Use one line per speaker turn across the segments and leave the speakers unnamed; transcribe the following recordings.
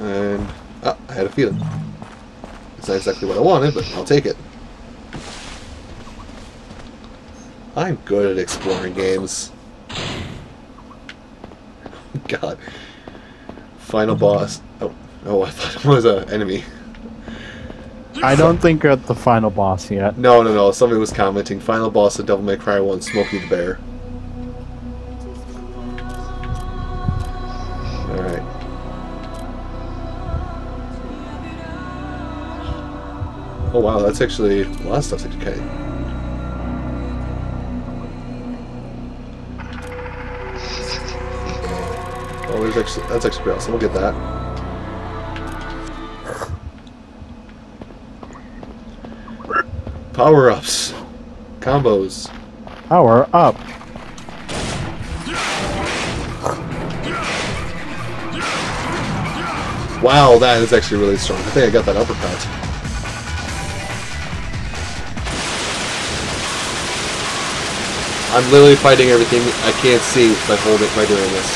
And oh, I had a feeling. It's not exactly what I wanted, but I'll take it. I'm good at exploring games. God. Final boss. Oh, oh, I thought it was an enemy.
I don't think you're at the final boss yet.
No, no, no. Somebody was commenting. Final boss of Devil May Cry 1, Smokey the Bear. Oh wow, that's actually... A lot of stuff. stuff's okay. Oh, there's actually... That's actually pretty awesome. We'll get that. Power-ups. Combos.
Power up.
Wow, that is actually really strong. I think I got that uppercut. I'm literally fighting everything I can't see by holding by doing this.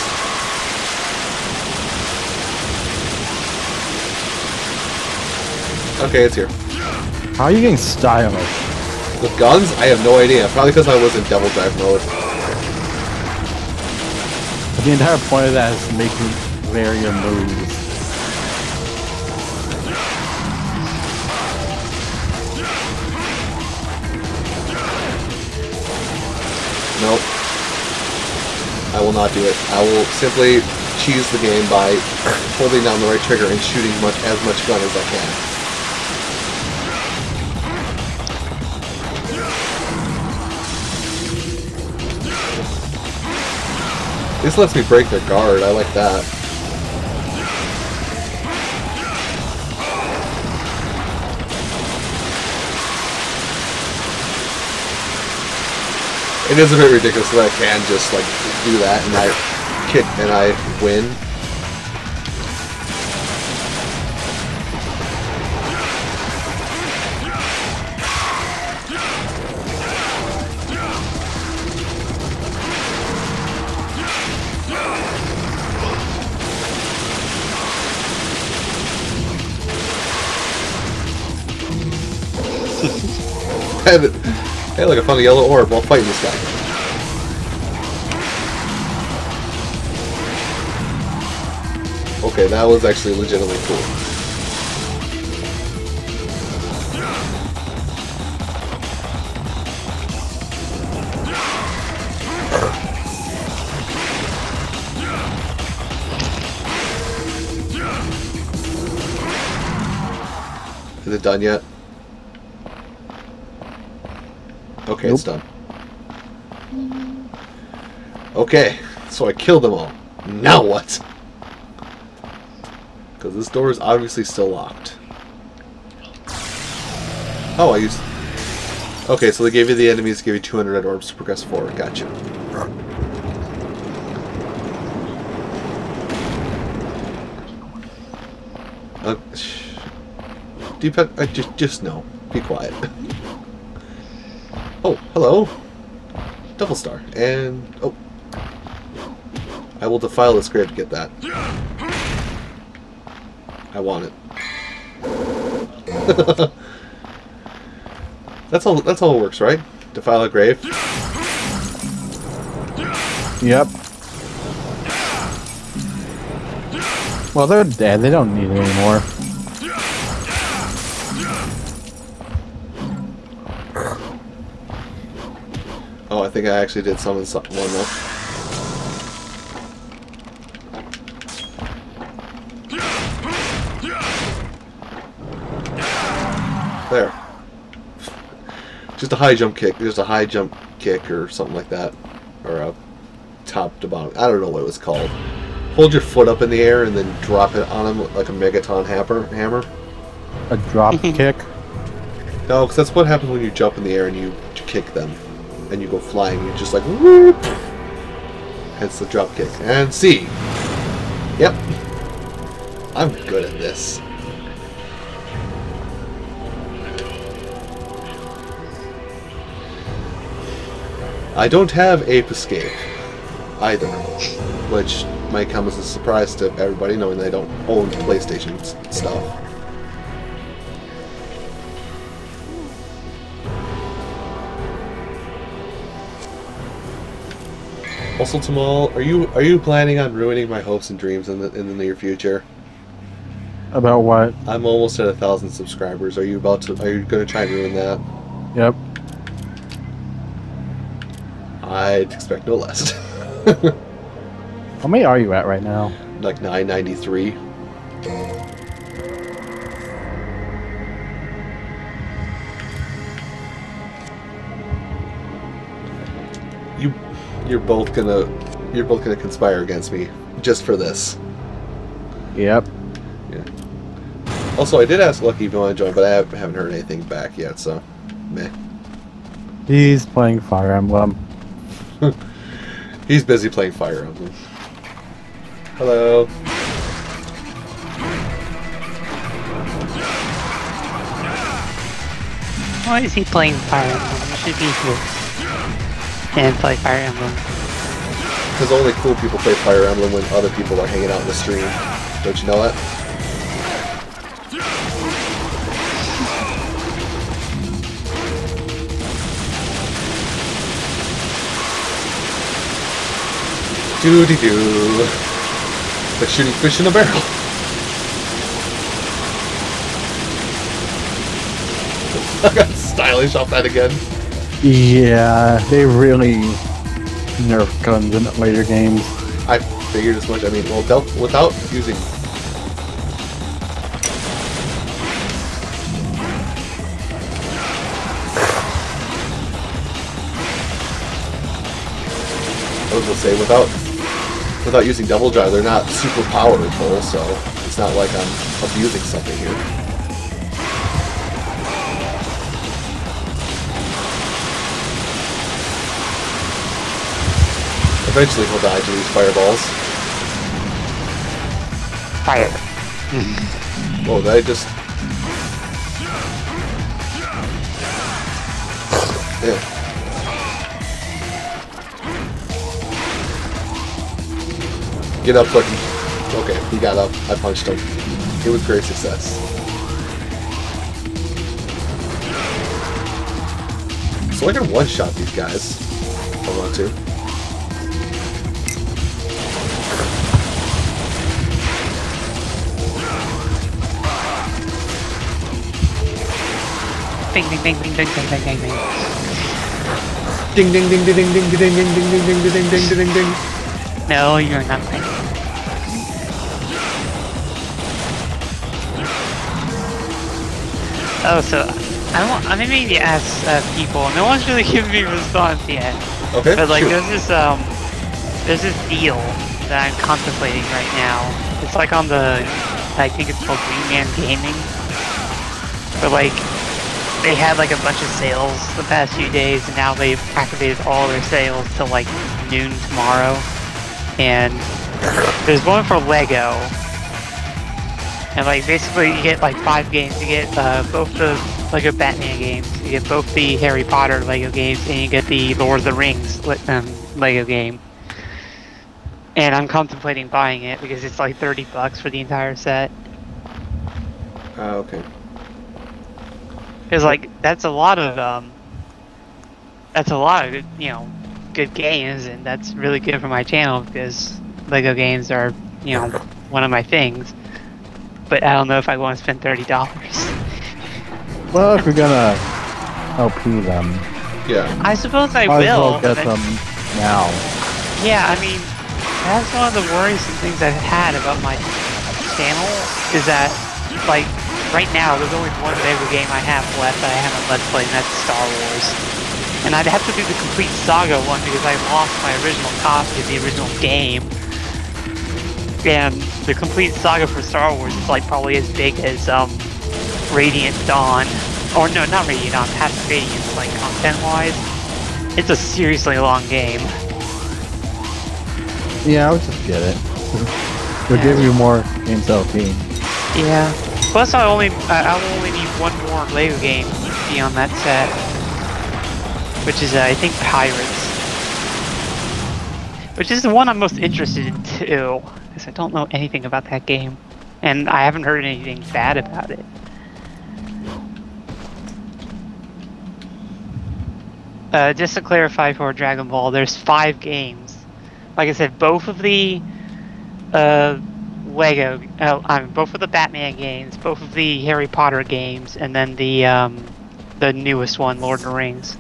Okay, it's here.
How are you getting stylish?
With guns, I have no idea. Probably because I was in double drive mode.
The entire point of that is to make you vary your moves.
Nope. I will not do it. I will simply cheese the game by holding down the right trigger and shooting much as much gun as I can. This lets me break their guard. I like that. It is a bit ridiculous that I can just like do that and I kick and I win. had, had like a funny yellow orb while fighting this guy. Okay, that was actually legitimately cool. Is it done yet? Okay, it's done. Okay, so I killed them all. Now what? Because this door is obviously still locked. Oh, I used... Okay, so they gave you the enemies, give you 200 red orbs to progress forward. Gotcha. Uh, Deepak, uh, just, just no. Be quiet. Oh, hello. Devil Star. And, oh. I will defile this grave to get that. I want it. that's all that's all it works, right? Defile a grave.
Yep. Well, they're dead. They don't need it anymore.
Think I actually did summon some, one though. There. Just a high jump kick. Just a high jump kick or something like that. Or a top to bottom. I don't know what it was called. Hold your foot up in the air and then drop it on him like a megaton hammer. hammer.
A drop kick.
No, because that's what happens when you jump in the air and you kick them. And you go flying. You're just like, whoop. Hence the drop kick. And C. Yep. I'm good at this. I don't have Ape Escape either, which might come as a surprise to everybody, knowing they don't own PlayStation stuff. Also, Thomal, are you are you planning on ruining my hopes and dreams in the in the near future?
About what?
I'm almost at a thousand subscribers. Are you about to? Are you going to try and ruin that?
Yep.
I'd expect no less.
How many are you at right now?
like 993. You're both gonna, you're both gonna conspire against me just for this.
Yep. Yeah.
Also, I did ask Lucky if you want to join, but I have- haven't heard anything back yet. So, meh.
He's playing Fire Emblem.
He's busy playing Fire Emblem. Hello.
Why is he playing Fire Emblem? You should be here. And play Fire Emblem.
Because only cool people play Fire Emblem when other people are hanging out in the stream. Don't you know that? Doody doo. Like shooting fish in a barrel. I got stylish off that again.
Yeah, they really nerf guns in later games.
I figured as much. I mean, well, without using. I was gonna say without without using double drive, they're not super powerful, so it's not like I'm abusing something here. Eventually, he'll die to these fireballs.
Fire.
Whoa, did I just... Yeah. Get up, Lucky. Okay, he got up. I punched him. It was great success. So I can one-shot these guys I want to.
Bing, bing, bing, bing, bing, bing, bing, bing, bing.
Ding ding ding ding ding ding ding ding ding ding ding ding ding ding ding ding ding.
No, you're nothing. Oh, so I want. I mean, to ask uh, people. No one's really giving me a response yet.
Okay.
But like,
shoot.
there's this um, there's this deal that I'm contemplating right now. It's like on the, I think it's called Green Man Gaming. But like, they had like a bunch of sales the past few days, and now they've activated all their sales till like noon tomorrow. And there's one for Lego. And like basically you get like five games. You get uh, both the Lego Batman games, you get both the Harry Potter Lego games, and you get the Lord of the Rings um, Lego game. And I'm contemplating buying it because it's like 30 bucks for the entire set.
Ah, okay.
Because like that's a lot of um, that's a lot of you know good games, and that's really good for my channel because Lego games are you know one of my things. But I don't know if I want to spend thirty dollars.
Well, if you're gonna LP them,
Yeah.
I suppose I
might as
will.
well get them now.
Yeah, I mean, that's one of the worrisome things I've had about my channel is that, like, right now there's only one Lego game I have left that I haven't let's play, and that's Star Wars. And I'd have to do the complete saga one because I lost my original copy of the original game. And the complete saga for Star Wars is like probably as big as um Radiant Dawn. Or no, not Radiant Dawn, past Radiant, like content wise. It's a seriously long game.
Yeah, I would just get it. They'll give you more games LP.
Yeah. Plus, I only I will only need one more Lego game to be on that set, which is uh, I think Pirates. which is the one I'm most interested in too, because I don't know anything about that game, and I haven't heard anything bad about it. Uh, just to clarify for Dragon Ball, there's five games. Like I said, both of the uh, Lego, uh, I mean, both of the Batman games, both of the Harry Potter games, and then the um, the newest one, Lord of the Rings.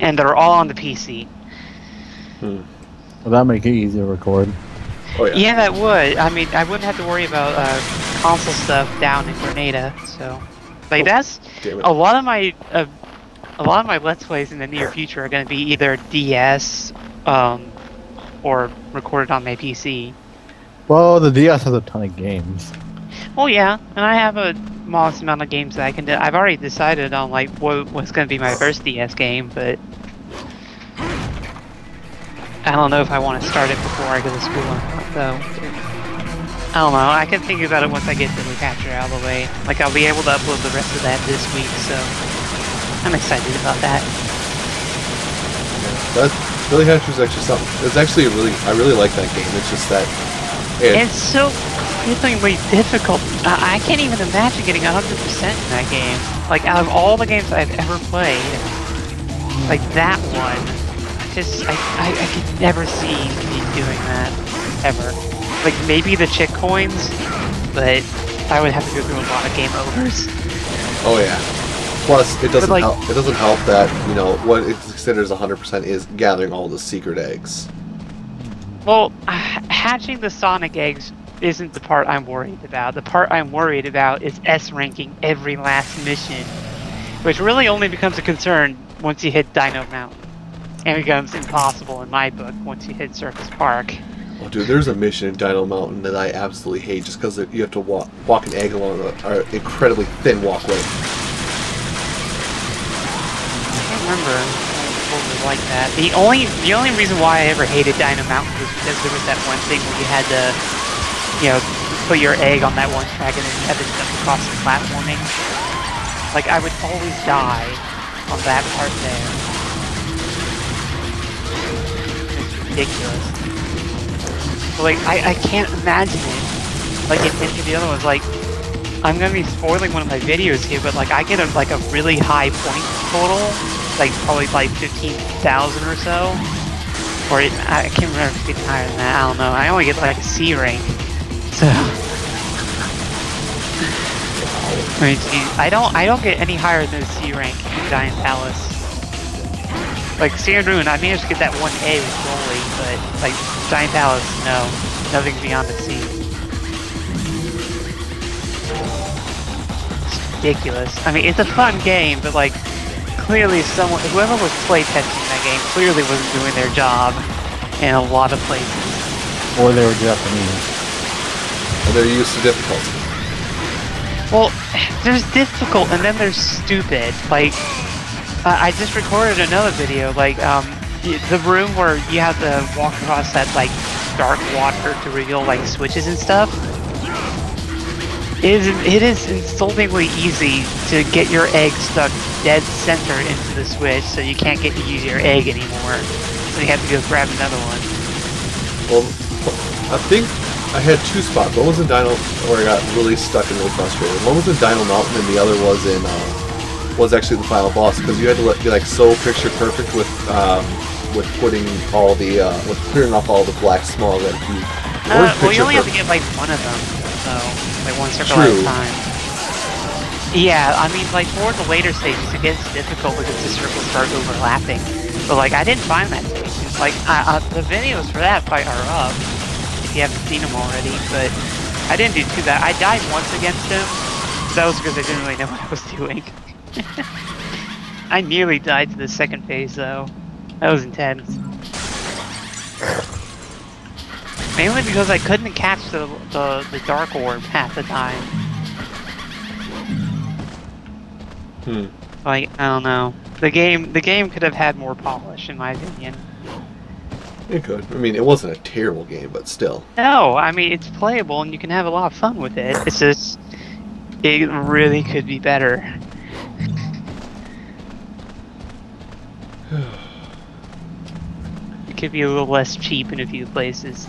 And they're all on the PC.
Hmm.
Well, that make it easy to record.
Oh yeah.
Yeah, that would. I mean, I wouldn't have to worry about uh, console stuff down in Grenada. So, like,
Oh,
that's a lot of my uh, a lot of my let's plays in the near future are going to be either DS um, or recorded on my PC.
Well, the DS has a ton of games.
Oh yeah, and I have a modest amount of games that I can do. I've already decided on like what was going to be my first DS game, but I don't know if I want to start it before I go to school or not, though. I don't know. I can think about it once I get the recapture out of the way. Like I'll be able to upload the rest of that this week, so I'm excited about that.
That Billy Hatcher is actually something. It's actually a really. I really like that game. It's just that. It,
It's so crippling difficult. I, I can't even imagine getting 100% in that game. Like, out of all the games I've ever played, like that one, I just, I, I, I could never see me doing that, ever. Like, maybe the chick coins, but I would have to go through a lot of game overs.
oh yeah. Plus, it doesn't
like-
help. It doesn't help that you know what it considers 100% is gathering all the secret eggs.
Well, hatching the Sonic eggs isn't the part I'm worried about. The part I'm worried about is S ranking every last mission, which really only becomes a concern once you hit Dino Mountain. And becomes impossible in my book once you hit Circus Park.
Oh, dude, there's a mission in Dino Mountain that I absolutely hate just because you have to walk walk an egg along an incredibly thin walkway.
I can't remember was like that. The only the only reason why I ever hated Dino Mountain was because there was that one thing where you had to, you know, put your egg on that one track and then you had to jump across the platforming. Like I would always die on that part there. It's ridiculous. Like I, I can't imagine it. Like in any of the other ones, like I'm gonna be spoiling one of my videos here, but like I get a like a really high point total, like probably like fifteen thousand or so, or I can't remember if it's getting higher than that. I don't know. I only get like a C rank, so. I mean, gee, I don't I don't get any higher than a C rank in Giant Palace. Like Sand Ruin, I managed to get that one A with Broly, but like Giant Palace, no, nothing beyond the C. ridiculous. I mean, it's a fun game, but like, clearly someone, whoever was playtesting that game, clearly wasn't doing their job in a lot of places.
Or they were Japanese.
And they're used to difficulty.
Well, there's difficult, and then there's stupid. Like, I I just recorded another video, like, um, the room where you have to walk across that, like, dark water to reveal, like, switches and stuff. It is, it is insultingly easy to get your egg stuck dead center into the switch, so you can't get to use your egg anymore. So you have to go grab another one.
Well, I think I had two spots. One was in Dino where I got really stuck and really frustrated. One was in Dino Mountain, and the other was in uh, was actually the final boss because you had to let, be like so picture perfect with um, with putting all the uh, with clearing off all the black smog that you.
Uh, well, you only have to get like one of them, so like one circle at
True.
a time. Yeah, I mean, like toward the later stages, it gets difficult because the circles start overlapping. But like, I didn't find that be. Like, I, uh, the videos for that fight are up if you haven't seen them already. But I didn't do too bad. I died once against him. That was because I didn't really know what I was doing. I nearly died to the second phase though. That was intense. Mainly because I couldn't catch the, the, the dark orb half the time.
Hmm.
Like, I don't know. The game the game could have had more polish in my opinion.
It could. I mean, it wasn't a terrible game, but still.
No, I mean it's playable and you can have a lot of fun with it. It's just it really could be better. Could be a little less cheap in a few places.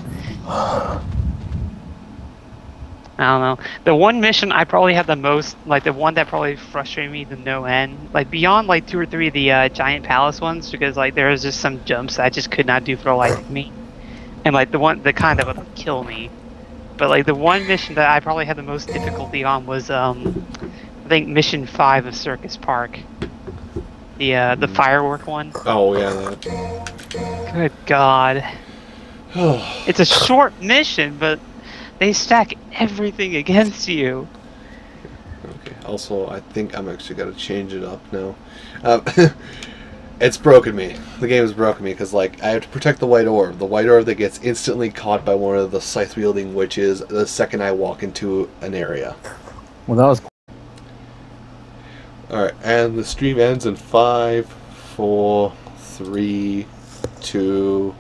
I don't know. The one mission I probably had the most, like the one that probably frustrated me the no end, like beyond like two or three of the uh, giant palace ones, because like there was just some jumps I just could not do for the life of me, and like the one, the kind that would kill me. But like the one mission that I probably had the most difficulty on was, um, I think mission five of Circus Park, the uh, the firework one.
Oh yeah, that.
Good God, it's a short mission, but they stack everything against you.
Okay. Also, I think I'm actually gonna change it up now. Um, it's broken me. The game has broken me because like I have to protect the white orb. The white orb that gets instantly caught by one of the scythe wielding witches the second I walk into an area.
Well, that was
All right, and the stream ends in five, four, three, two,